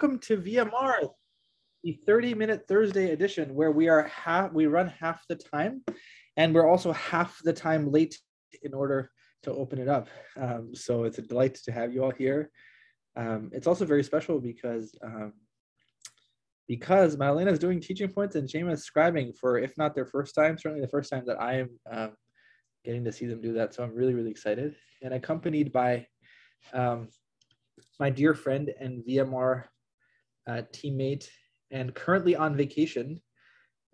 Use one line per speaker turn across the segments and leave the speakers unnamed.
welcome to VMR, the 30 minute Thursday edition, where we are half we run half the time, and we're also half the time late in order to open it up. Um, so it's a delight to have you all here. Um, it's also very special because um, because Madalena is doing teaching points and Shema is scribing for, if not their first time, certainly the first time that I am um, getting to see them do that. So I'm really, really excited. And accompanied by um, my dear friend and VMR uh, teammate and currently on vacation,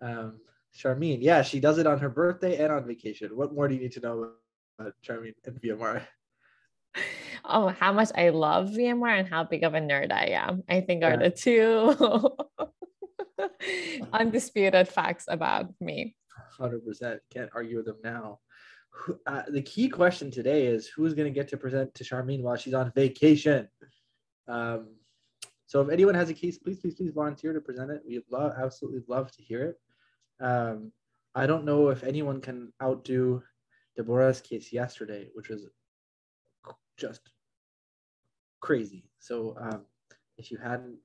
um, Charmine. Yeah, she does it on her birthday and on vacation. What more do you need to know about Charmine and VMR?
Oh, how much I love VMR and how big of a nerd I am. I think are the two undisputed facts about me.
100% can't argue with them now. Uh, the key question today is who's going to get to present to Charmine while she's on vacation? Um, so if anyone has a case, please, please, please volunteer to present it. We'd love, absolutely love to hear it. Um, I don't know if anyone can outdo Deborah's case yesterday, which was just crazy. So um, if you hadn't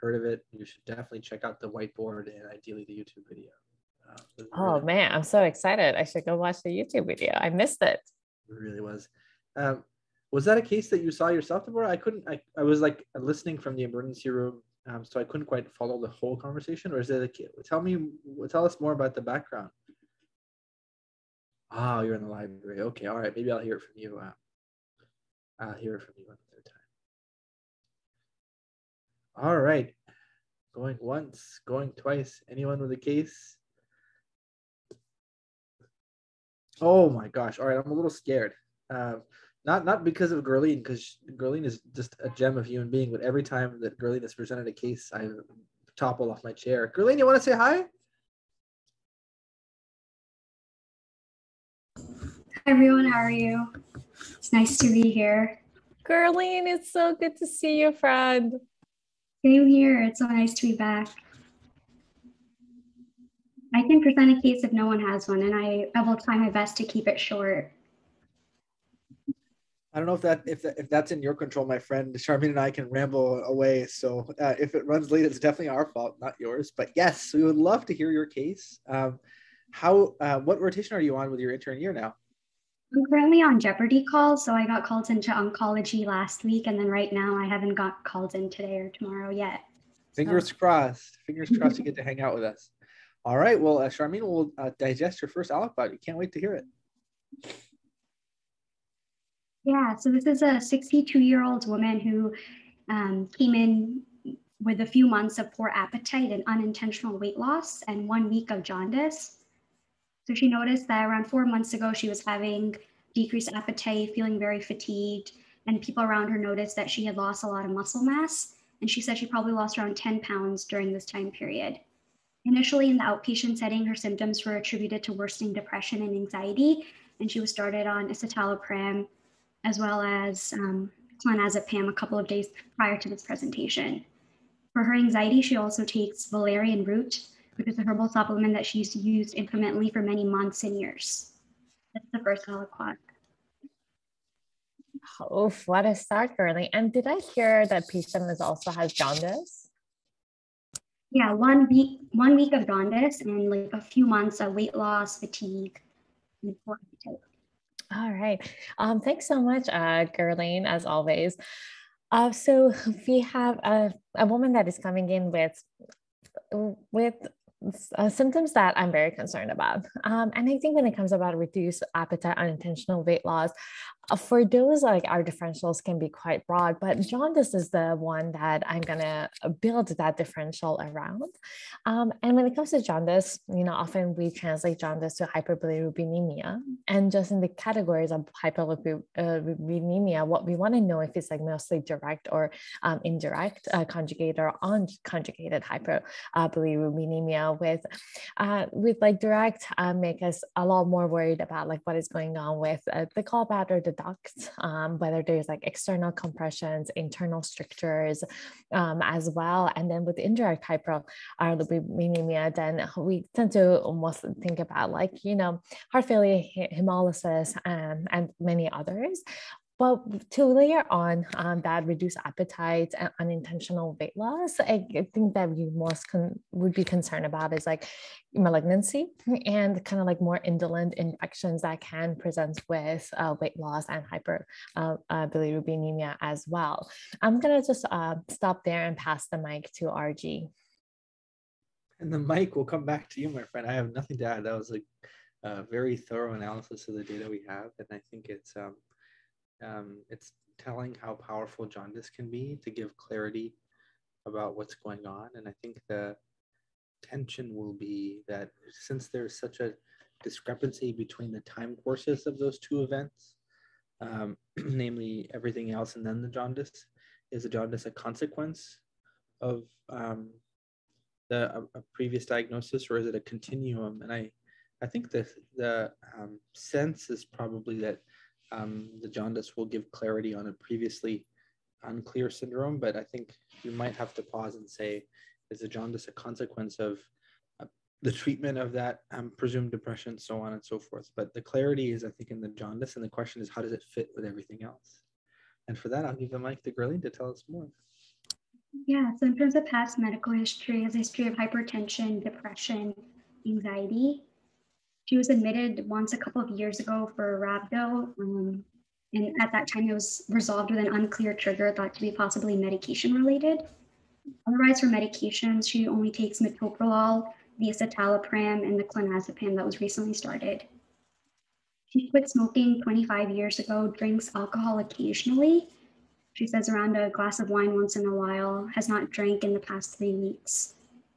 heard of it, you should definitely check out the whiteboard and ideally the YouTube video.
Uh, oh really, man, I'm so excited! I should go watch the YouTube video. I missed it.
It really was. Um, was that a case that you saw yourself, Deborah? I couldn't. I, I was like listening from the emergency room, um, so I couldn't quite follow the whole conversation. Or is it a tell me, tell us more about the background? Oh, you're in the library. Okay, all right. Maybe I'll hear it from you. Uh, I'll hear it from you another time. All right. Going once, going twice. Anyone with a case? Oh my gosh. All right. I'm a little scared. Um, not not because of Gerline, because Gerline is just a gem of human being. But every time that Gerline has presented a case, I topple off my chair. Gerline, you want to say hi?
Hi everyone, how are you? It's nice to be here.
Gerline, it's so good to see you, friend.
Same here. It's so nice to be back. I can present a case if no one has one, and I, I will try my best to keep it short.
I don't know if that if that, if that's in your control, my friend. Charmaine and I can ramble away. So uh, if it runs late, it's definitely our fault, not yours. But yes, we would love to hear your case. Um, how uh, what rotation are you on with your intern year now?
I'm currently on Jeopardy calls, so I got called into oncology last week, and then right now I haven't got called in today or tomorrow yet.
Fingers so. crossed. Fingers crossed you get to hang out with us. All right. Well, uh, Charmaine will uh, digest your first aliquot. You can't wait to hear it.
Yeah, so this is a 62 year old woman who um, came in with a few months of poor appetite and unintentional weight loss and one week of jaundice. So she noticed that around four months ago, she was having decreased appetite, feeling very fatigued, and people around her noticed that she had lost a lot of muscle mass. And she said she probably lost around 10 pounds during this time period. Initially, in the outpatient setting, her symptoms were attributed to worsening depression and anxiety, and she was started on escitalopram as well as um, clonazepam a couple of days prior to this presentation. For her anxiety, she also takes valerian root, which is a herbal supplement that she used intermittently for many months and years. That's the first aliquot.
Oh, what a start, girly. And did I hear that patient is also has jaundice?
Yeah, one week, one week of jaundice and like a few months of weight loss, fatigue, and poor appetite.
All right. Um, thanks so much, uh, Gerline, as always. Uh, so we have a, a woman that is coming in with with uh, symptoms that I'm very concerned about. Um, and I think when it comes about reduced appetite, unintentional weight loss, for those like our differentials can be quite broad, but jaundice is the one that I'm gonna uh, build that differential around. Um, and when it comes to jaundice, you know, often we translate jaundice to hyperbilirubinemia, and just in the categories of hyperbilirubinemia, what we want to know if it's like mostly direct or um, indirect, uh, conjugated or unconjugated hyperbilirubinemia. With uh, with like direct, uh, make us a lot more worried about like what is going on with uh, the gallbladder or the ducts, um, whether there's like external compressions, internal strictures um, as well. And then with indirect hyperbilirubinemia, then we tend to almost think about like, you know, heart failure, hemolysis, um, and many others. But to layer on um, that reduced appetite and unintentional weight loss, I, I think that we most con- would be concerned about is like malignancy and kind of like more indolent infections that can present with uh, weight loss and hyperbilirubinemia uh, uh, as well. I'm gonna just uh, stop there and pass the mic to RG.
And the mic will come back to you, my friend. I have nothing to add. That was like a very thorough analysis of the data we have, and I think it's um, um, it's telling how powerful jaundice can be to give clarity about what's going on. And I think the tension will be that since there's such a discrepancy between the time courses of those two events, um, namely everything else and then the jaundice, is the jaundice a consequence of um, the a, a, previous diagnosis or is it a continuum? And I, I think the the um, sense is probably that um, the jaundice will give clarity on a previously unclear syndrome, but I think you might have to pause and say, is the jaundice a consequence of uh, the treatment of that um, presumed depression, so on and so forth? But the clarity is, I think, in the jaundice, and the question is, how does it fit with everything else? And for that, I'll give the mic to Gerline to tell us more.
Yeah, so in terms of past medical history, has a history of hypertension, depression, anxiety, she was admitted once a couple of years ago for rhabdo. Um, and at that time, it was resolved with an unclear trigger thought to be possibly medication related. Otherwise, for medications, she only takes metoprolol, the escitalopram, and the clonazepam that was recently started. She quit smoking 25 years ago, drinks alcohol occasionally. She says around a glass of wine once in a while, has not drank in the past three weeks.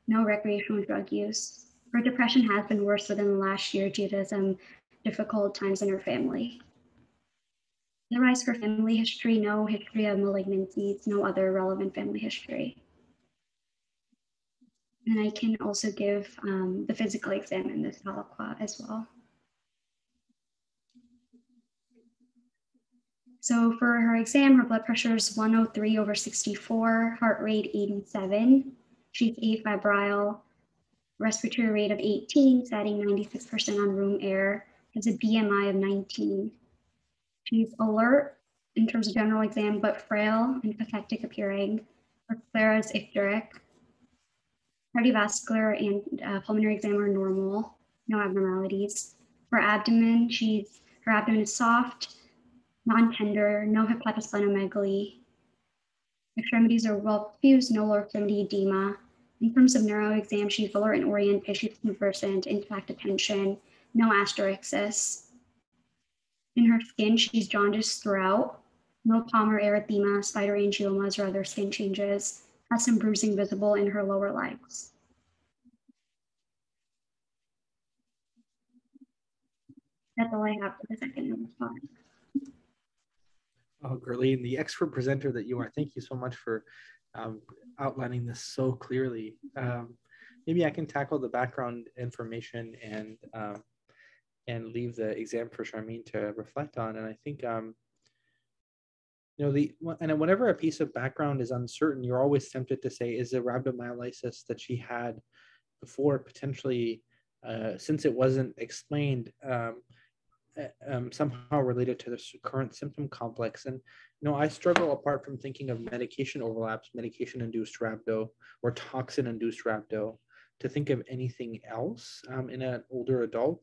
No recreational drug use. Her depression has been worse within the last year due to some difficult times in her family. Otherwise, for family history, no history of malignancies, no other relevant family history. And I can also give um, the physical exam in this aliquot as well. So for her exam, her blood pressure is 103 over 64, heart rate 87. She's afebrile, respiratory rate of 18, setting 96% on room air, has a BMI of 19. She's alert in terms of general exam, but frail and cachectic appearing. Her sclera is icteric. Cardiovascular and uh, pulmonary exam are normal, no abnormalities. For abdomen, she's her abdomen is soft, non-tender, no hepatosplenomegaly. Extremities are well fused, no lower extremity edema. In terms of neuro exam, she's alert and oriented, she's conversant, intact attention, no asterixis. In her skin, she's jaundiced throughout, no palmar erythema, spider angiomas, or other skin changes, has some bruising visible in her lower legs. That's all I have for the second response.
Oh, Gerline, the expert presenter that you are, thank you so much for um, outlining this so clearly. Um, maybe I can tackle the background information and um, and leave the exam for Charmaine to reflect on. And I think um, you know the and whenever a piece of background is uncertain, you're always tempted to say, is the rhabdomyolysis that she had before potentially, uh, since it wasn't explained, um, um, somehow related to the current symptom complex. And you know, I struggle apart from thinking of medication overlaps, medication-induced rhabdo or toxin-induced rhabdo, to think of anything else um, in an older adult.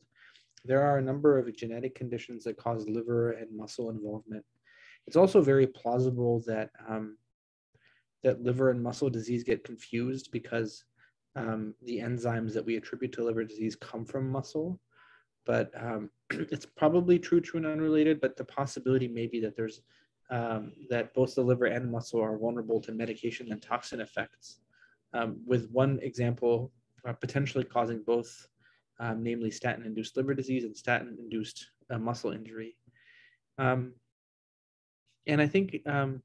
There are a number of genetic conditions that cause liver and muscle involvement. It's also very plausible that um, that liver and muscle disease get confused because um, the enzymes that we attribute to liver disease come from muscle but um, it's probably true, true and unrelated. But the possibility may be that there's um, that both the liver and muscle are vulnerable to medication and toxin effects. Um, with one example uh, potentially causing both, um, namely statin-induced liver disease and statin-induced uh, muscle injury. Um, and I think um,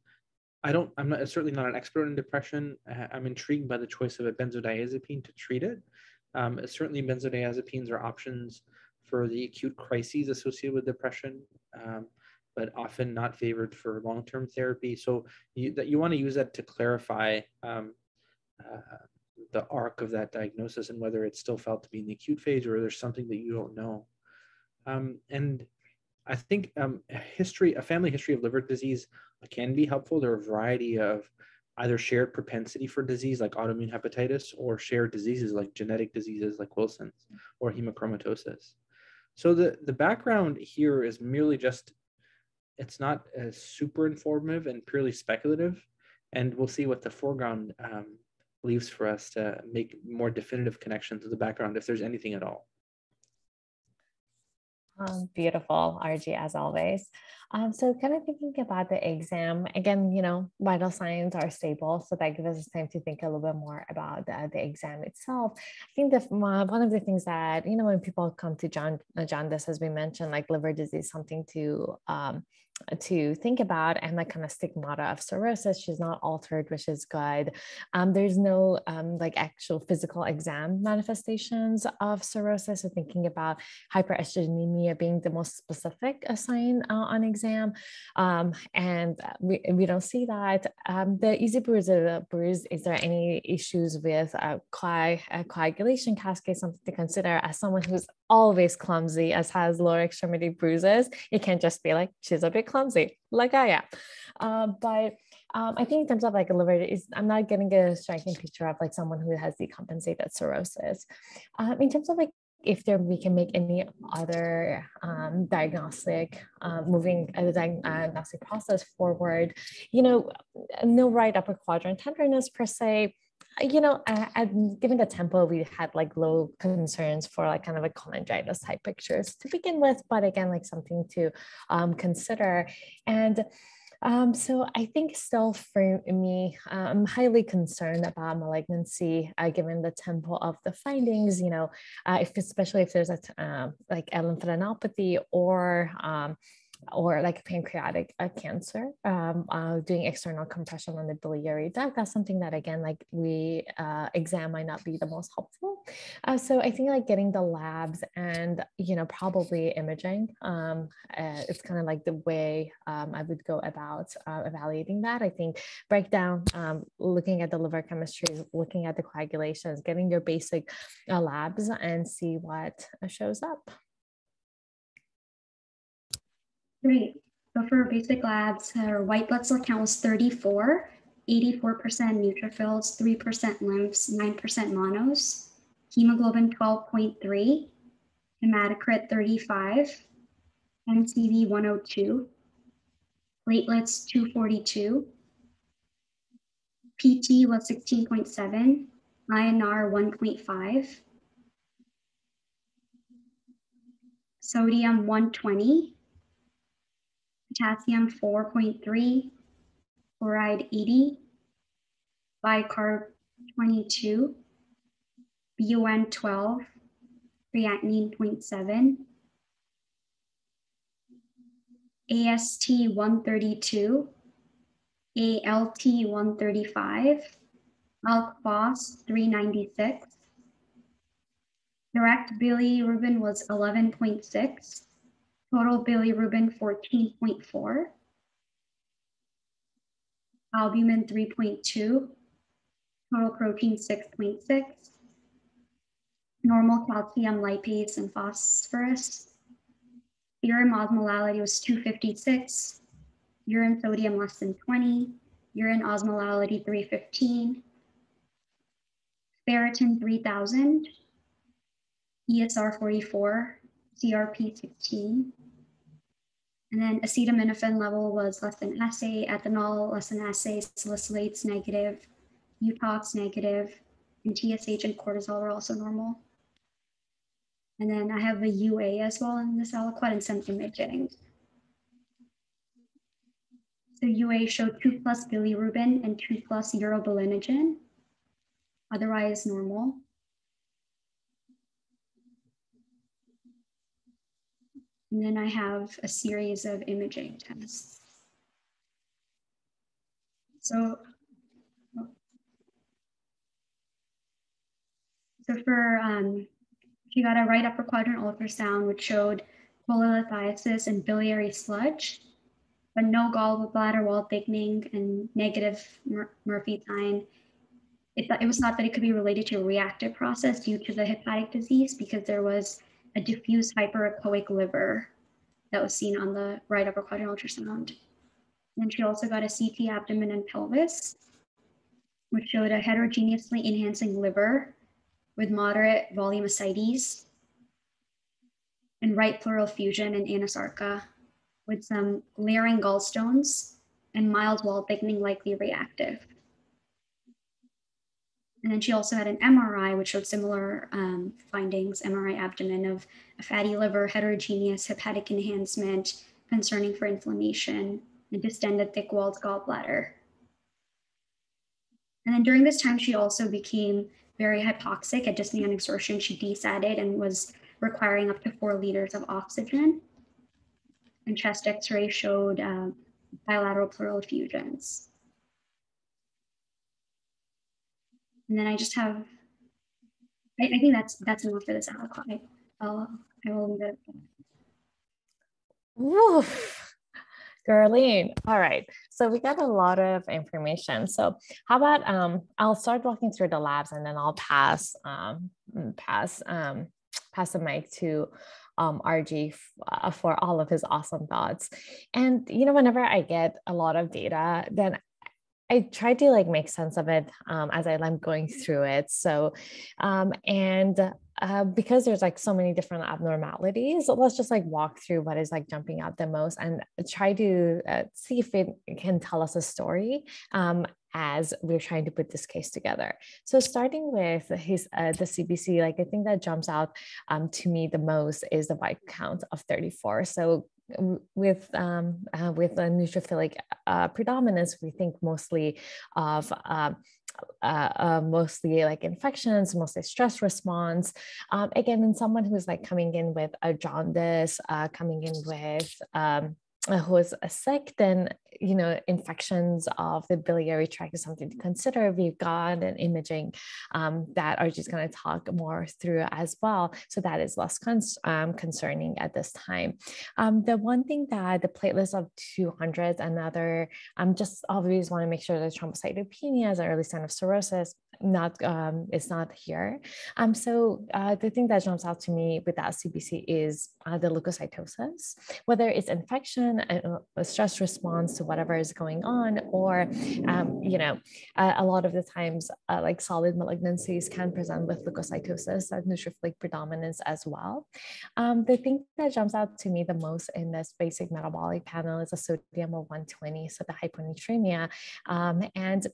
I don't. I'm not certainly not an expert in depression. I'm intrigued by the choice of a benzodiazepine to treat it. certainly, benzodiazepines are options for the acute crises associated with depression, um, but often not favored for long-term therapy. So you, that you want to use that to clarify um, uh, the arc of that diagnosis and whether it's still felt to be in the acute phase or there's something that you don't know. Um, and I think um, a history, a family history of liver disease can be helpful. There are a variety of either shared propensity for disease like autoimmune hepatitis or shared diseases like genetic diseases like Wilson's or hemochromatosis. So the, the background here is merely just, it's not super informative and purely speculative. And we'll see what the foreground um, leaves for us to make more definitive connections to the background if there's anything at all.
Um, beautiful, RG, as always. Um, so kind of thinking about the exam, again, you know, vital signs are stable. So that gives us time to think a little bit more about the, the exam itself. I think that uh, one of the things that, you know, when people come to John, uh, jaundice, as we mentioned, like liver disease, something to um, to think about and like kind of stigmata of cirrhosis she's not altered which is good. Um, there's no um, like actual physical exam manifestations of cirrhosis. So thinking about hyperestrogenemia being the most specific sign uh, on exam um, and we, we don't see that. Um, the easy bruise, uh, bruise is there any issues with uh, coagulation cascade something to consider? As someone who's always clumsy as has lower extremity bruises it can't just be like she's a bit clumsy like i am uh, but um, I think in terms of like a liver, is I'm not getting a striking picture of like someone who has decompensated cirrhosis. Um, in terms of like if there we can make any other um, diagnostic uh, moving uh, the diagnostic process forward, you know, no right upper quadrant tenderness per se you know, I, given the tempo, we had like low concerns for like kind of a cholangitis type pictures to begin with, but again, like something to um, consider. And um, so I think still for me, uh, I'm highly concerned about malignancy, uh, given the tempo of the findings. You know, uh, if especially if there's a uh, like lymphadenopathy or um, or like pancreatic uh, cancer, um, uh, doing external compression on the biliary duct. That's something that again, like we uh, exam might not be the most helpful. Uh, so I think like getting the labs and you know probably imaging. Um, uh, it's kind of like the way um, I would go about uh, evaluating that. I think breakdown, um, looking at the liver chemistry, looking at the coagulations, getting your basic labs and see what shows up.
Great. So for basic labs, our white blood cell count was 34, 84% neutrophils, 3% lymphs, 9% monos, hemoglobin 12.3, hematocrit 35, MCV 102, platelets 242, PT was 16.7, INR 1.5, sodium 120, potassium 4.3, chloride 80, bicarb 22, BUN 12, creatinine 0.7, AST 132, ALT 135, ALK phos 396, direct bilirubin was 11.6, Total bilirubin 14.4. Albumin 3.2. Total protein 6.6. Normal calcium, lipase, and phosphorus. Urine osmolality was 256. Urine sodium less than 20. Urine osmolality 315. Ferritin 3000. ESR 44. CRP 16. And then acetaminophen level was less than assay, ethanol less than assay, salicylates negative, UTOX negative, and TSH and cortisol were also normal. And then I have a UA as well in this aliquot and some imaging. So UA showed 2 plus bilirubin and 2 plus urobilinogen, otherwise normal. And then I have a series of imaging tests. So, so for, um, she got a right upper quadrant ultrasound, which showed cholelithiasis and biliary sludge, but no gallbladder wall thickening and negative Mur Murphy sign. It, it was thought that it could be related to a reactive process due to the hepatic disease because there was a diffuse hyperechoic liver. that was seen on the right upper quadrant ultrasound. And she also got a CT abdomen and pelvis, which showed a heterogeneously enhancing liver with moderate volume ascites and right pleural effusion and anasarca with some glaring gallstones and mild wall thickening likely reactive. And then she also had an MRI, which showed similar um, findings, MRI abdomen of a fatty liver, heterogeneous hepatic enhancement, concerning for inflammation, and distended thick-walled gallbladder. And then during this time, she also became very hypoxic at dyspnea and exertion. She desatted and was requiring up to four liters of oxygen. And chest x-ray showed uh, bilateral pleural effusions. And then I just have, I, I think that's that's enough for this aliquot. I'll, I will leave it.
Woof. Gerline. All right. So we got a lot of information. So how about um, I'll start walking through the labs and then I'll pass um, pass um, pass the mic to um, RG uh, for all of his awesome thoughts. And you know, whenever I get a lot of data, then I tried to like make sense of it um, as I'm going through it. So, um, and uh, because there's like so many different abnormalities, let's just like walk through what is like jumping out the most and try to uh, see if it can tell us a story um, as we're trying to put this case together. So starting with his uh, the CBC, like I think that jumps out um, to me the most is the white count of 34. So with um, uh, with a neutrophilic uh, predominance, we think mostly of uh, uh, uh, mostly like infections, mostly stress response. Um, again, in someone who's like coming in with a jaundice, uh, coming in with um, who is sick, then you know infections of the biliary tract is something to consider. We've got an imaging um, that are just going to talk more through as well, so that is less cons- um, concerning at this time. Um, the one thing that the platelets of 200, another, um, just always want to make sure that thrombocytopenia is an early sign of cirrhosis not um, it's not here. Um, so uh, the thing that jumps out to me with that CBC is uh, the leukocytosis, whether it's infection, a, a, stress response to whatever is going on, or um, you know, uh, a lot of the times uh, like solid malignancies can present with leukocytosis, that neutrophilic predominance as well. Um, the thing that jumps out to me the most in this basic metabolic panel is a sodium of 120, so the hyponatremia, um, and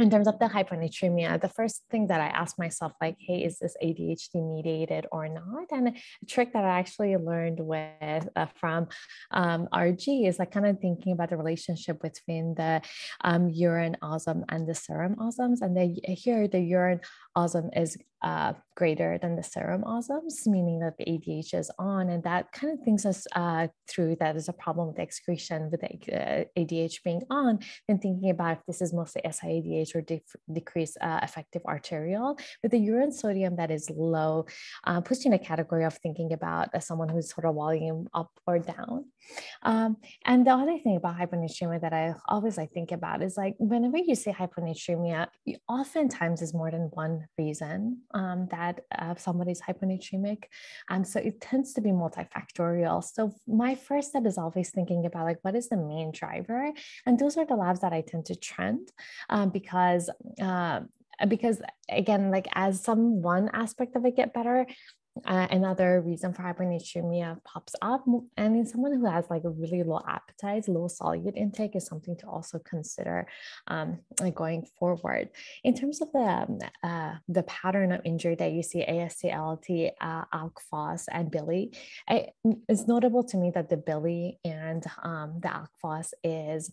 in terms of the hyponatremia, the first thing that I asked myself, like, hey, is this ADH mediated or not? And a trick that I actually learned with uh, from um, RG is like kind of thinking about the relationship between the um, urine osm and the serum osms. And here, the urine osm is uh, greater than the serum osms, meaning that the ADH is on, and that kind of thinks us uh, through that there's a problem with excretion with the uh, ADH being on, then thinking about if this is mostly SIADH or de- decreased uh, effective arterial. With the urine sodium that is low, uh, puts you in a category of thinking about as someone who's sort of volume up or down. Um, and the other thing about hyponatremia that I always like think about is like whenever you say hyponatremia, oftentimes is more than one reason um, that uh, somebody's hyponatremic. Um, so it tends to be multifactorial. So my first step is always thinking about like what is the main driver, and those are the labs that I tend to trend um, because. Uh, because again like as some one aspect of it get better uh, another reason for hypernatremia pops up. And in someone who has like a really low appetite, low solute intake is something to also consider um, going forward. In terms of the, um, uh, the pattern of injury that you see, AST, ALT, uh, ALK and Billy, it's notable to me that the Billy and um, the ALK is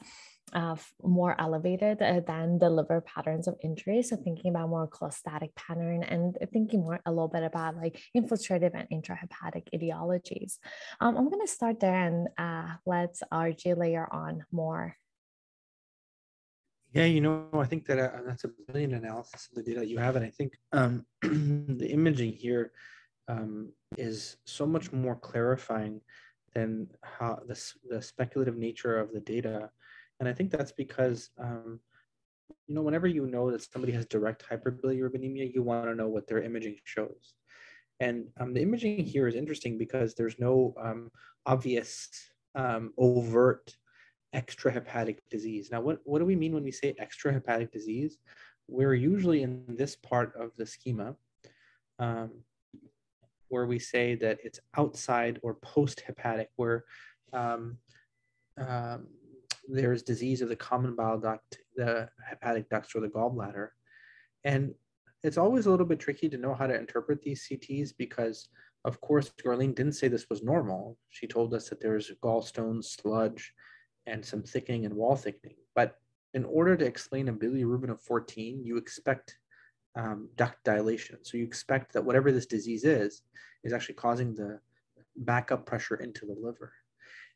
uh, more elevated uh, than the liver patterns of injury. So thinking about more cholestatic pattern and thinking more a little bit about like infiltrative and intrahepatic etiologies. Um, I'm going to start there and uh, let RG layer on more.
Yeah, you know, I think that uh, that's a brilliant analysis of the data you have, and I think um, the imaging here um, is so much more clarifying than how the, the speculative nature of the data and I think that's because, um, you know, whenever you know that somebody has direct hyperbilirubinemia, you want to know what their imaging shows. And um, the imaging here is interesting because there's no um, obvious um, overt extrahepatic disease. Now, what, what do we mean when we say extrahepatic disease? We're usually in this part of the schema um, where we say that it's outside or post-hepatic, where um, um, there's disease of the common bile duct, the hepatic ducts, or the gallbladder. And it's always a little bit tricky to know how to interpret these CTs because, of course, Garlene didn't say this was normal. She told us that there's gallstones, sludge, and some thickening and wall thickening. But in order to explain a bilirubin of 14, you expect um, duct dilation. So you expect that whatever this disease is, is actually causing the backup pressure into the liver.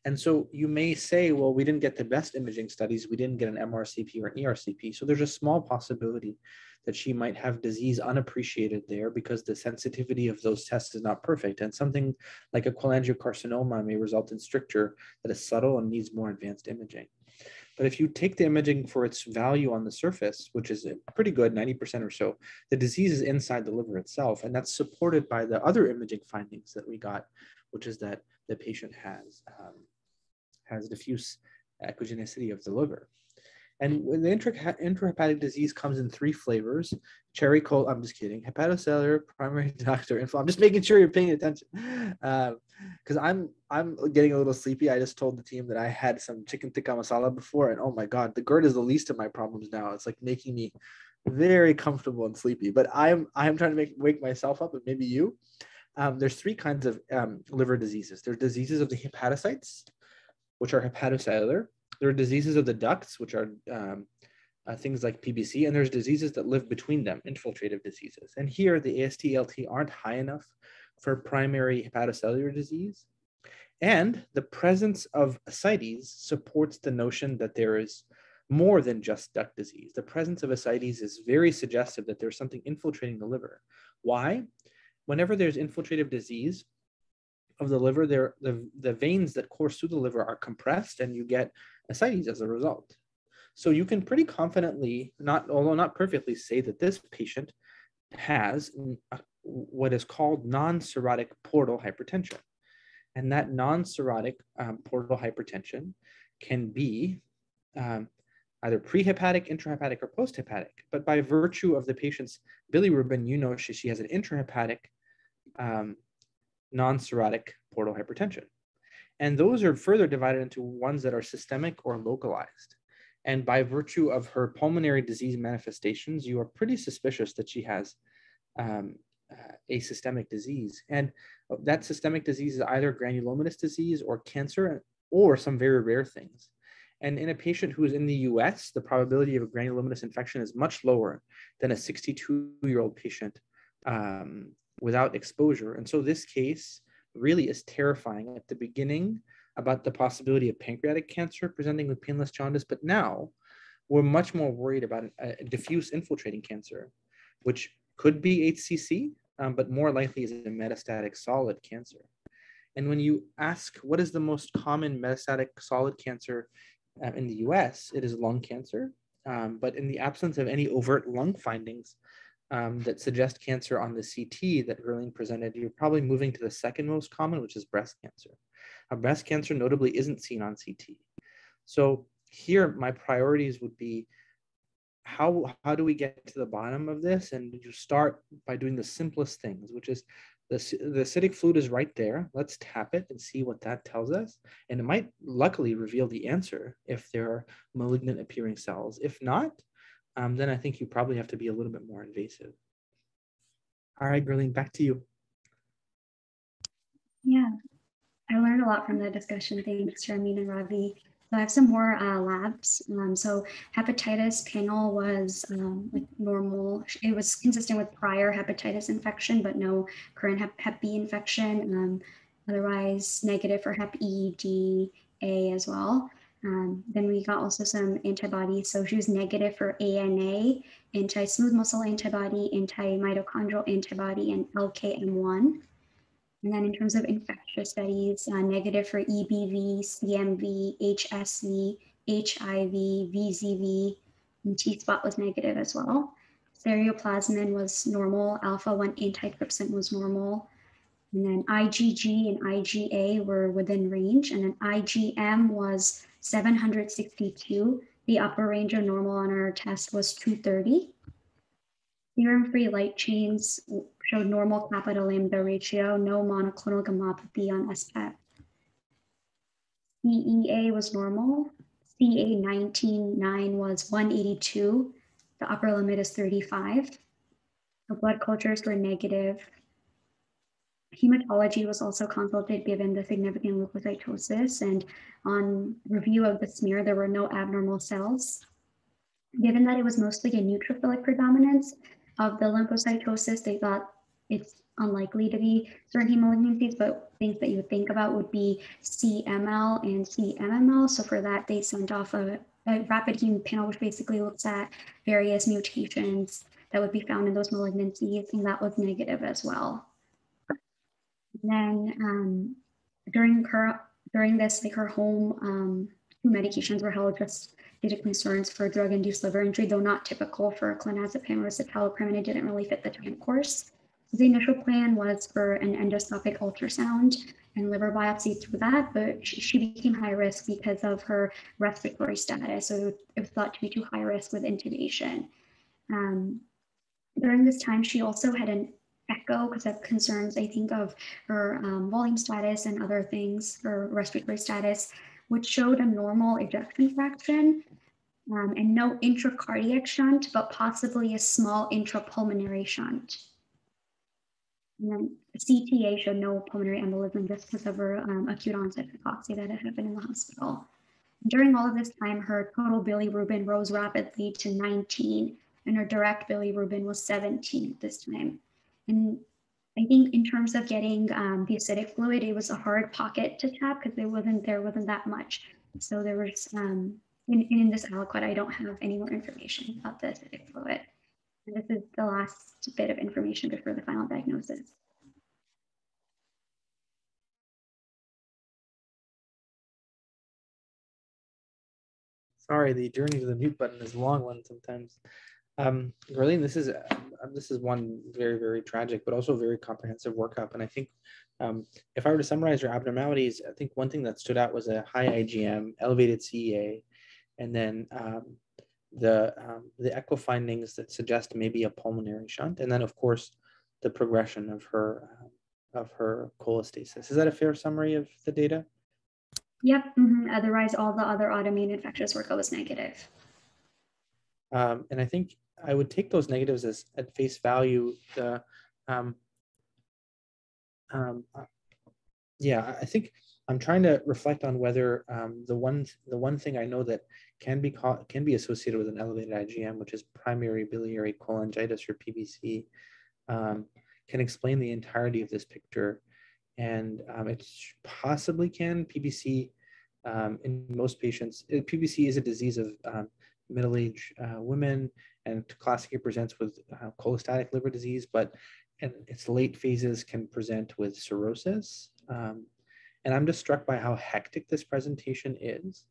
And so you may say, well, we didn't get the best imaging studies. We didn't get an MRCP or an ERCP. So there's a small possibility that she might have disease unappreciated there because the sensitivity of those tests is not perfect. And something like a cholangiocarcinoma may result in stricture that is subtle and needs more advanced imaging. But if you take the imaging for its value on the surface, which is pretty good, 90% or so, the disease is inside the liver itself. And that's supported by the other imaging findings that we got, which is that the patient has, um, has diffuse echogenicity of the liver. And when the intrahepatic disease comes in three flavors: cherry cola. I'm just kidding. Hepatocellular, primary doctor info. I'm just making sure you're paying attention, because um, I'm I'm getting a little sleepy. I just told the team that I had some chicken tikka masala before, and oh my god, the GERD is the least of my problems now. It's like making me very comfortable and sleepy. But I'm I'm trying to make wake myself up, and maybe you. Um, there's three kinds of um, liver diseases. There's diseases of the hepatocytes, which are hepatocellular there are diseases of the ducts, which are um, uh, things like PBC, and there's diseases that live between them, infiltrative diseases. And here, the AST, ALT aren't high enough for primary hepatocellular disease. And the presence of ascites supports the notion that there is more than just duct disease. The presence of ascites is very suggestive that there's something infiltrating the liver. Why? Whenever there's infiltrative disease of the liver, there the, the veins that course through the liver are compressed and you get ascites as a result. So you can pretty confidently, not although not perfectly, say that this patient has what is called non-cirrhotic portal hypertension. And that non-cirrhotic um, portal hypertension can be um, either prehepatic, intrahepatic, or posthepatic. But by virtue of the patient's bilirubin, you know she, she has an intrahepatic um, non-cirrhotic portal hypertension. And those are further divided into ones that are systemic or localized. And by virtue of her pulmonary disease manifestations, you are pretty suspicious that she has um, uh, a systemic disease. And that systemic disease is either granulomatous disease or cancer or some very rare things. And in a patient who is in the US, the probability of a granulomatous infection is much lower than a 62 year old patient um, without exposure. And so this case really is terrifying at the beginning about the possibility of pancreatic cancer presenting with painless jaundice, but now we're much more worried about a, diffuse infiltrating cancer, which could be HCC, um, but more likely is a metastatic solid cancer. And when you ask what is the most common metastatic solid cancer uh, in the US, it is lung cancer. Um, but in the absence of any overt lung findings, um, that suggest cancer on the CT that Garlene presented, you're probably moving to the second most common, which is breast cancer. Now, breast cancer notably isn't seen on CT. So here, my priorities would be how, how do we get to the bottom of this? And you start by doing the simplest things, which is the, the ascitic fluid is right there. Let's tap it and see what that tells us. And it might luckily reveal the answer if there are malignant appearing cells. If not, um, then I think you probably have to be a little bit more invasive. All right, Garlene, back to you.
Yeah, I learned a lot from the discussion. Thanks, Sharmeen and Rabih. So I have some more uh, labs. Um, so hepatitis panel was um, like normal. It was consistent with prior hepatitis infection, but no current hep, hep B infection. Um, otherwise negative for hep E, D, A as well. Um, then we got also some antibodies. So she was negative for ANA, anti-smooth muscle antibody, anti-mitochondrial antibody, and LKM1. And then in terms of infectious studies, uh, negative for EBV, CMV, HSV, HIV, VZV, and T-spot was negative as well. Ceruloplasmin was normal, alpha-1 antitrypsin was normal, And then IgG and IgA were within range. And then IgM was 762. The upper range of normal on our test was 230. Serum-free light chains showed normal kappa lambda ratio, no monoclonal gammopathy on SPEP. CEA was normal. CA 19.9 was 182. The upper limit is 35. The blood cultures were negative. Hematology was also consulted given the significant leukocytosis and on review of the smear, there were no abnormal cells. Given that it was mostly a neutrophilic predominance of the lymphocytosis, they thought it's unlikely to be certain hemolignancies, but things that you would think about would be CML and CMML. So for that, they sent off a, a rapid heme panel, which basically looks at various mutations that would be found in those malignancies, and that was negative as well then um, during her during this, like her home um, medications were held just due to concerns for drug-induced liver injury, though not typical for clonazepam or citalopram, and it didn't really fit the time course. So the initial plan was for an endoscopic ultrasound and liver biopsy through that, but she, she became high risk because of her respiratory status. So it was thought to be too high risk with intubation. Um, during this time, she also had an echo because of concerns, I think, of her um, volume status and other things, her respiratory status, which showed a normal ejection fraction um, and no intracardiac shunt, but possibly a small intrapulmonary shunt. And then CTA showed no pulmonary embolism just because of her um, acute onset hypoxia that had happened in the hospital. During all of this time, her total bilirubin rose rapidly to 19, and her direct bilirubin was 17 at this time. And I think in terms of getting um, the ascitic fluid, it was a hard pocket to tap because there wasn't there wasn't that much. So there was um, in, in this aliquot, I don't have any more information about the ascitic fluid. And this is the last bit of information before the final diagnosis.
Sorry, the journey to the mute button is a long one sometimes. Um, Garlene, this is um, this is one very very tragic, but also very comprehensive workup. And I think um, if I were to summarize your abnormalities, I think one thing that stood out was a high IgM, elevated CEA, and then um, the um, the echo findings that suggest maybe a pulmonary shunt, and then of course the progression of her uh, of her cholestasis. Is that a fair summary of the data?
Yep. Mm-hmm. Otherwise, all the other autoimmune infectious workup was negative.
Um, and I think I would take those negatives as at face value. The um, um, uh, yeah, I think I'm trying to reflect on whether um, the one the one thing I know that can be caught, can be associated with an elevated IgM, which is primary biliary cholangitis or PBC, um, can explain the entirety of this picture, and um, it possibly can PBC. In most patients, PBC is a disease of middle-aged uh, women and classically presents with uh, cholestatic liver disease, but in its late phases can present with cirrhosis. Um, and I'm just struck by how hectic this presentation is.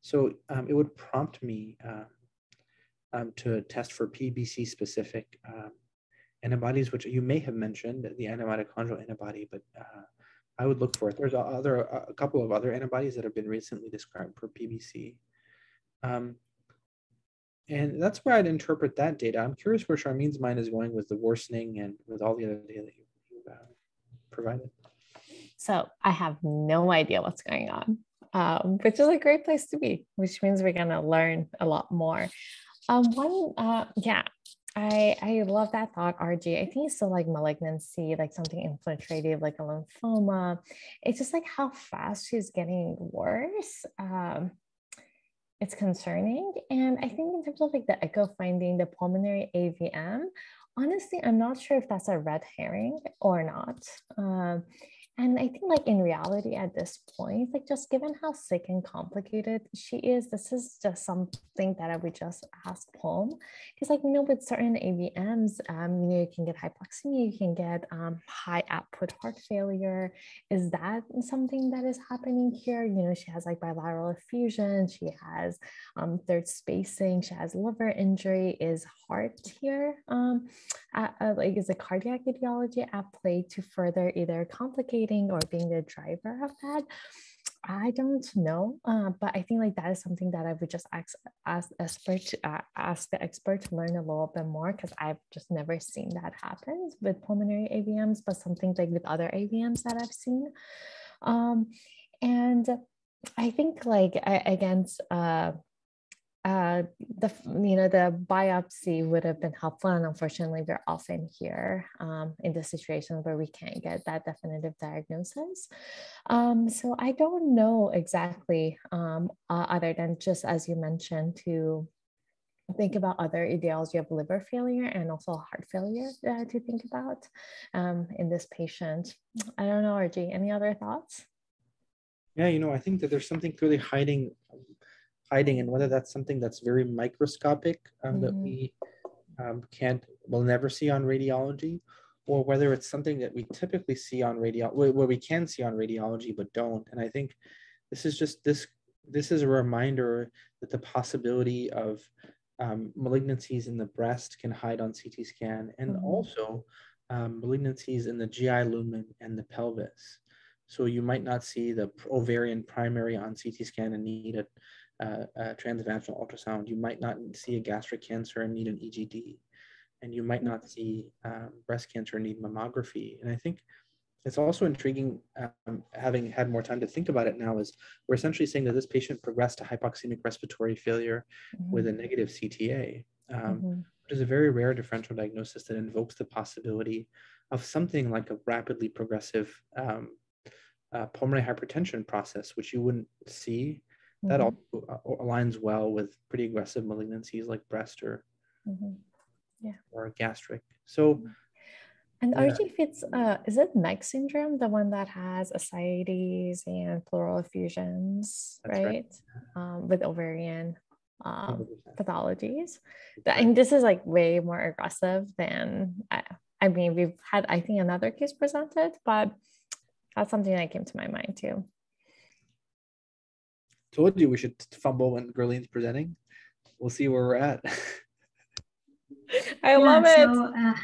So um, it would prompt me uh, um, to test for PBC specific um, antibodies, which you may have mentioned, the antimitochondrial antibody, but uh, I would look for it. There's a, other, a couple of other antibodies that have been recently described for PBC. Um, and that's where I'd interpret that data. I'm curious where Charmine's mind is going with the worsening and with all the other data that you, uh, provided.
So I have no idea what's going on, um, which is a great place to be, which means we're going to learn a lot more. Um, one, uh, yeah, I, I love that thought, RG. I think it's still like malignancy, like something infiltrative, like a lymphoma. It's just like how fast she's getting worse. Um, it's concerning. And I think in terms of like the echo finding the pulmonary AVM, honestly, I'm not sure if that's a red herring or not. Um, and I think, like, in reality, at this point, like, just given how sick and complicated she is, this is just something that I would just ask home. Because, like, you know, with certain AVMs, um, you know, you can get hypoxemia, you can get um, high output heart failure. Is that something that is happening here? You know, she has like bilateral effusion, she has um, third spacing, she has liver injury. Is heart here um, a, uh, like is a cardiac etiology at play to further either or being the driver of that? I don't know, uh, but I think like that is something that I would just ask ask expert to, uh, ask the expert to learn a little bit more because I've just never seen that happen with pulmonary AVMs, but something like with other AVMs that I've seen. Um, and I think like against uh, uh, the you know the biopsy would have been helpful, and unfortunately, we're often here um, in the situation where we can't get that definitive diagnosis. Um, so I don't know exactly, um, uh, other than just as you mentioned, to think about other etiology of liver failure and also heart failure uh, to think about um, in this patient. I don't know, RG. Any other thoughts?
Yeah, you know, I think that there's something clearly hiding, hiding, and whether that's something that's very microscopic um, mm-hmm. that we um, can't, will never see on radiology, or whether it's something that we typically see on radio, where we can see on radiology but don't. And I think this is just this. This is a reminder that the possibility of um, malignancies in the breast can hide on CT scan, and mm-hmm. also um, malignancies in the GI lumen and the pelvis. So you might not see the ovarian primary on CT scan and need a, a transvaginal ultrasound. You might not see a gastric cancer and need an EGD. And you might not see um, breast cancer and need mammography. And I think it's also intriguing, um, having had more time to think about it now, is we're essentially saying that this patient progressed to hypoxemic respiratory failure mm-hmm. with a negative CTA, um, mm-hmm. which is a very rare differential diagnosis that invokes the possibility of something like a rapidly progressive um, uh, pulmonary hypertension process, which you wouldn't see. Mm-hmm. That also uh, aligns well with pretty aggressive malignancies like breast or mm-hmm. yeah. or gastric. So, mm-hmm.
and yeah. RG fits, uh, is it Meigs syndrome, the one that has ascites and pleural effusions, right? right. Um, with ovarian um, pathologies. And this is like way more aggressive than, I, I mean, we've had, I think, another case presented, but that's something that came to my mind too.
Told you we should fumble when Gurleen's presenting. We'll see where we're at.
I yeah, love it. So, uh,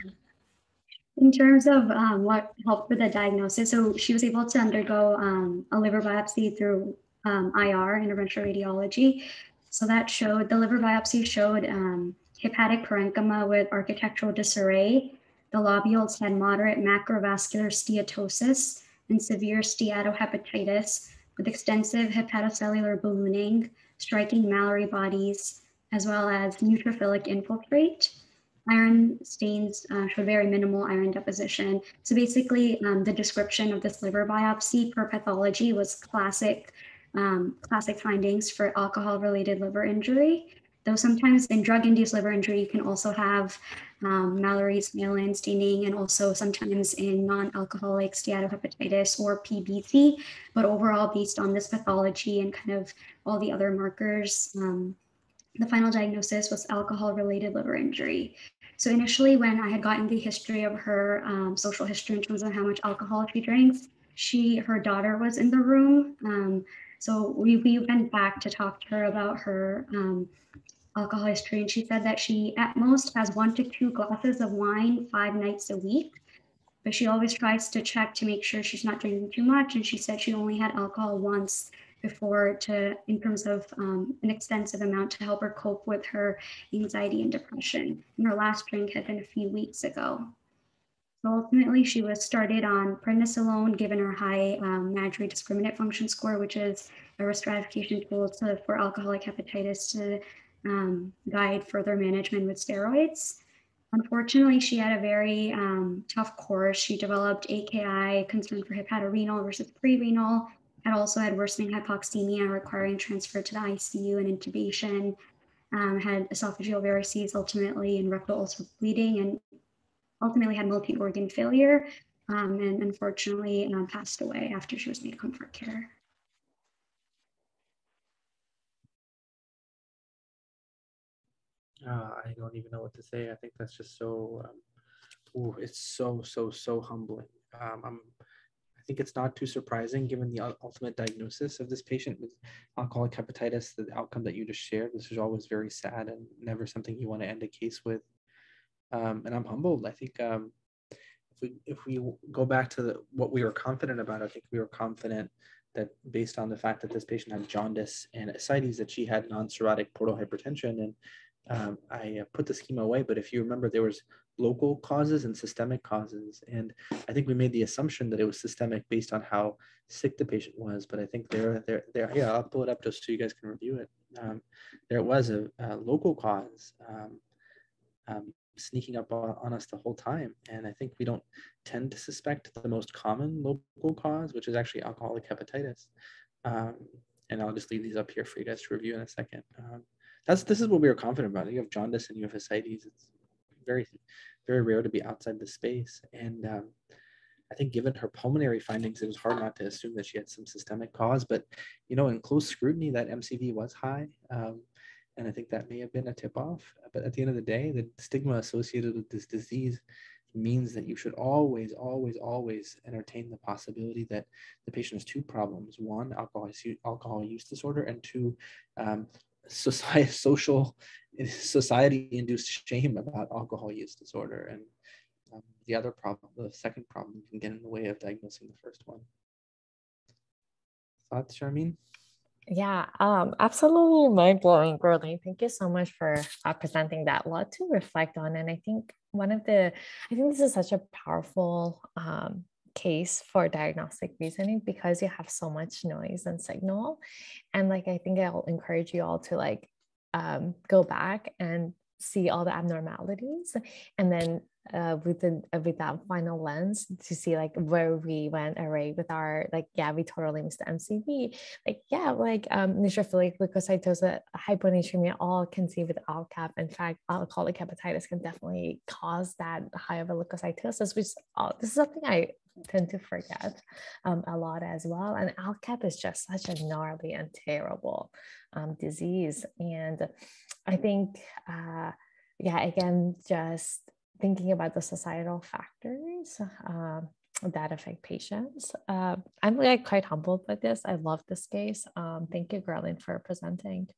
in terms of um, what helped with the diagnosis, so she was able to undergo um, a liver biopsy through um, IR, interventional radiology. So that showed the liver biopsy showed um, hepatic parenchyma with architectural disarray. The lobules had moderate macrovesicular steatosis and severe steatohepatitis with extensive hepatocellular ballooning, striking Mallory bodies, as well as neutrophilic infiltrate. Iron stains uh, show very minimal iron deposition. So basically, um, the description of this liver biopsy per pathology was classic, um, classic findings for alcohol-related liver injury. Though sometimes in drug-induced liver injury, you can also have um, Mallory's hyaline staining and also sometimes in non-alcoholic steatohepatitis or PBC. But overall, based on this pathology and kind of all the other markers, um, the final diagnosis was alcohol-related liver injury. So initially, when I had gotten the history of her um, social history in terms of how much alcohol she drinks, she, her daughter was in the room. So we, we went back to talk to her about her um, alcohol history, and she said that she at most has one to two glasses of wine five nights a week. But she always tries to check to make sure she's not drinking too much. And she said she only had alcohol once before to in terms of um, an extensive amount to help her cope with her anxiety and depression. And her last drink had been a few weeks ago. Ultimately, she was started on prednisolone, given her high um, Maddrey discriminant function score, which is a risk stratification tool to, for alcoholic hepatitis to um, guide further management with steroids. Unfortunately, she had a very um, tough course. She developed AKI, concern for hepatorenal versus prerenal, had also had worsening hypoxemia requiring transfer to the ICU and intubation, um, had esophageal varices ultimately and rectal ulcer bleeding, and ultimately had multi-organ failure, um, and unfortunately um, passed away after she was made comfort care.
uh, I don't even know what to say. I think that's just so, um, ooh, it's so, so, so humbling. Um, I'm, I think it's not too surprising given the ultimate diagnosis of this patient with alcoholic hepatitis, the outcome that you just shared. This is always very sad and never something you want to end a case with. Um, and I'm humbled. I think um, if we if we go back to the, what we were confident about, I think we were confident that based on the fact that this patient had jaundice and ascites, that she had non-cirrhotic portal hypertension, and um, I uh, put the schema away. But if you remember, there was local causes and systemic causes, and I think we made the assumption that it was systemic based on how sick the patient was. But I think there, there, there. Yeah, I'll pull it up just so you guys can review it. Um, there was a, a local cause. Um, um sneaking up on us the whole time. And I think we don't tend to suspect the most common local cause, which is actually alcoholic hepatitis. Um, and I'll just leave these up here for you guys to review in a second. Um, that's this is what we were confident about. You have jaundice and you have ascites. It's very, very rare to be outside the space. And um, I think given her pulmonary findings, it was hard not to assume that she had some systemic cause. But you know, in close scrutiny, that MCV was high. Um, and I think that may have been a tip off. But at the end of the day, the stigma associated with this disease means that you should always, always, always entertain the possibility that the patient has two problems: one, alcohol alcohol use disorder, and two, um, society, social, society-induced shame about alcohol use disorder. And um, the other problem, the second problem, can get in the way of diagnosing the first one. Thoughts, Charmaine?
Yeah, um, absolutely mind blowing, Gurleen. Thank you so much for uh, presenting that. A lot to reflect on, and I think one of the, I think this is such a powerful um, case for diagnostic reasoning because you have so much noise and signal, and like I think I'll encourage you all to like um, go back and see all the abnormalities, and then uh, with the uh, with that final lens to see like where we went array with our like yeah we totally missed the MCV like yeah like um neutrophilic leukocytosis hyponatremia all can see with alc hep in fact alcoholic hepatitis can definitely cause that high of a leukocytosis which this is something I tend to forget um, a lot as well. And alc hep is just such a gnarly and terrible um, disease. And I think uh, yeah again just thinking about the societal factors uh, that affect patients. Uh, I'm like quite humbled by this. I love this case. Um, thank you, Geraldine, for presenting.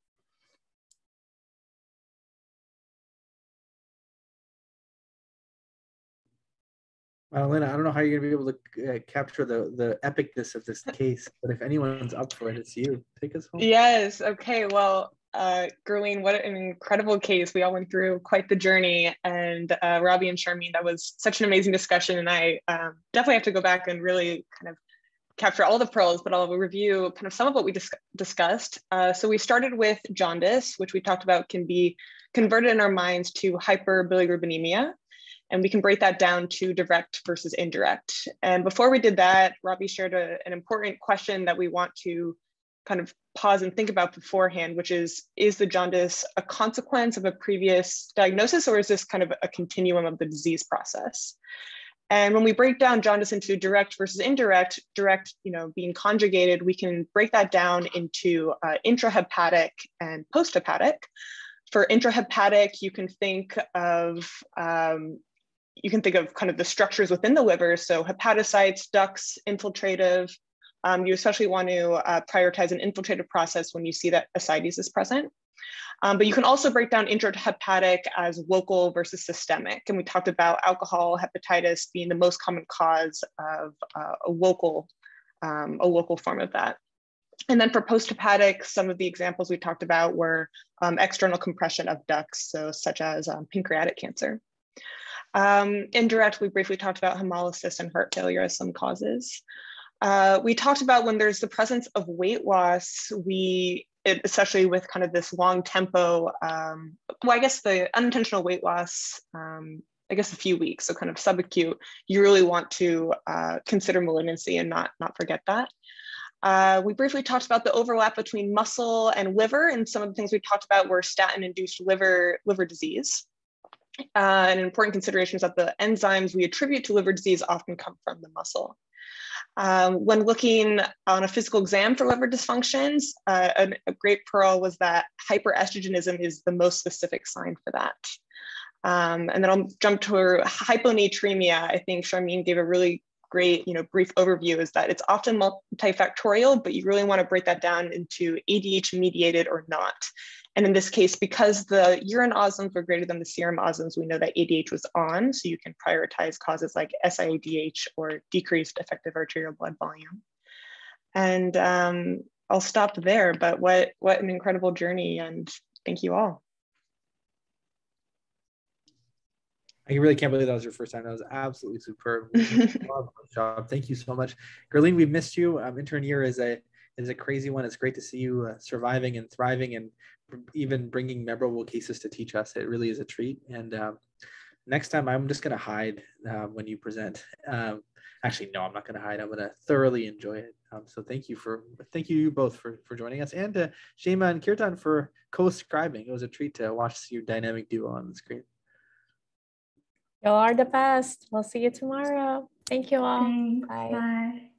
Well, Lena, I don't know how you're gonna be able to uh, capture the the epicness of this case, but if anyone's up for it, it's you. Take us home.
Yes. Okay. Well, uh, what an incredible case. We all went through quite the journey. And uh, Rabih and Charmaine, that was such an amazing discussion. And I um, definitely have to go back and really kind of capture all the pearls, but I'll review kind of some of what we dis discussed. Uh, so we started with jaundice, which we talked about can be converted in our minds to hyperbilirubinemia. And we can break that down to direct versus indirect. And before we did that, Rabih shared a, an important question that we want to kind of pause and think about beforehand, which is, is the jaundice a consequence of a previous diagnosis or is this kind of a continuum of the disease process? And when we break down jaundice into direct versus indirect, direct, you know, being conjugated, we can break that down into uh, intrahepatic and posthepatic. For intrahepatic, you can think of um, you can think of kind of the structures within the liver. So hepatocytes, ducts, infiltrative, um, you especially want to uh, prioritize an infiltrative process when you see that ascites is present. Um, but you can also break down intrahepatic as local versus systemic. And we talked about alcohol hepatitis being the most common cause of uh, a local, um, a local form of that. And then for posthepatic, some of the examples we talked about were um, external compression of ducts, so such as um, pancreatic cancer. Um, indirect, we briefly talked about hemolysis and heart failure as some causes. Uh, we talked about when there's the presence of weight loss, we, especially with kind of this long tempo, um, well, I guess the unintentional weight loss, um, I guess a few weeks, so kind of subacute, you really want to uh, consider malignancy and not, not forget that. Uh, we briefly talked about the overlap between muscle and liver, and some of the things we talked about were statin-induced liver, liver disease. Uh, an important consideration is that the enzymes we attribute to liver disease often come from the muscle. Um, when looking on a physical exam for liver dysfunctions, uh, a, a, great pearl was that hyperestrogenism is the most specific sign for that. Um, and then I'll jump to hyponatremia. I think Charmaine gave a really great, you know, brief overview is that it's often multifactorial, but you really want to break that down into ADH mediated or not. And in this case, because the urine osms were greater than the serum osms, we know that ADH was on, so you can prioritize causes like SIADH or decreased effective arterial blood volume. And um, I'll stop there, but what, what an incredible journey and thank you all.
I really can't believe that was your first time. That was absolutely superb. job. Thank you so much. Gurleen, we've missed you. Um, intern year is a is a crazy one. It's great to see you uh, surviving and thriving and even bringing memorable cases to teach us. It really is a treat. And um, next time, I'm just going to hide uh, when you present. Um, actually, no, I'm not going to hide. I'm going to thoroughly enjoy it. Um, so thank you for thank you both for for joining us, and to Shema and Kirtan for co-scribing. It was a treat to watch your dynamic duo on the screen.
You are the best. We'll see you tomorrow. Thank you all.
Thanks. Bye. Bye.